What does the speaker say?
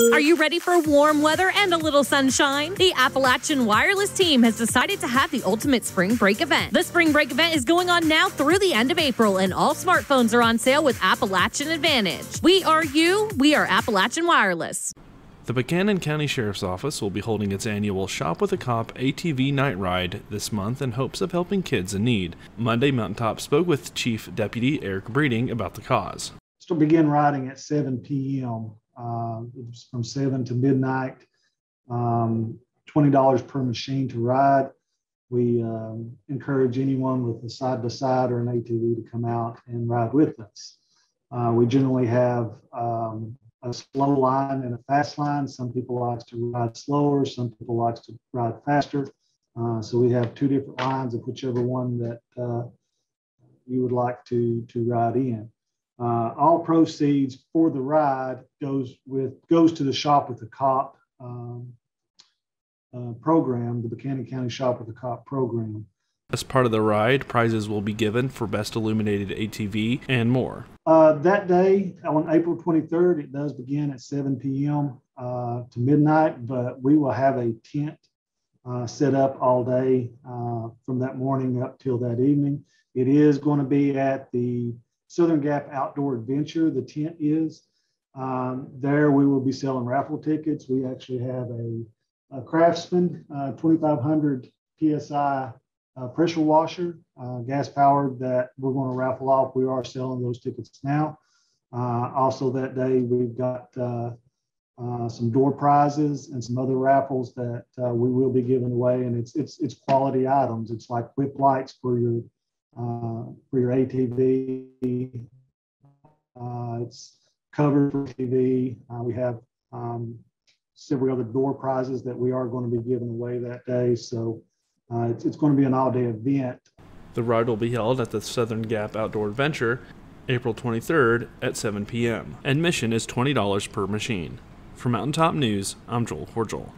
Are you ready for warm weather and a little sunshine? The Appalachian Wireless team has decided to have the ultimate spring break event. The spring break event is going on now through the end of April, and all smartphones are on sale with Appalachian Advantage. We are you, we are Appalachian Wireless. The Buchanan County Sheriff's Office will be holding its annual Shop with a Cop ATV night ride this month in hopes of helping kids in need. Monday, Mountaintop spoke with Chief Deputy Eric Breeding about the cause. Still begin riding at 7 p.m. Uh, from 7 to midnight. Um, $20 per machine to ride. We um, encourage anyone with a side by side or an ATV to come out and ride with us. Uh, we generally have um, a slow line and a fast line. Some people like to ride slower, some people like to ride faster. Uh, so we have two different lines of whichever one that uh, you would like to, to ride in. Uh, all proceeds for the ride goes with goes to the Shop with the Cop um, uh, program, the Buchanan County Shop with the Cop program. As part of the ride, prizes will be given for best illuminated ATV and more. Uh, that day, on April 23rd, it does begin at 7 p.m. Uh, to midnight, but we will have a tent uh, set up all day uh, from that morning up till that evening. It is going to be at the Southern Gap Outdoor Adventure, the tent is. Um, there we will be selling raffle tickets. We actually have a, a Craftsman uh, 2500 PSI uh, pressure washer, uh, gas powered that we're going to raffle off. We are selling those tickets now. Uh, also that day, we've got uh, uh, some door prizes and some other raffles that we will be giving away. And it's, it's, it's quality items. It's like whip lights for your, for your ATV. Uh, it's covered for TV. we have um, several other door prizes that we are going to be giving away that day. So uh, it's, it's going to be an all day event. The ride will be held at the Southern Gap Outdoor Adventure April 23rd at 7 p.m. Admission is $20 per machine. For Mountaintop News, I'm Joel Horgel.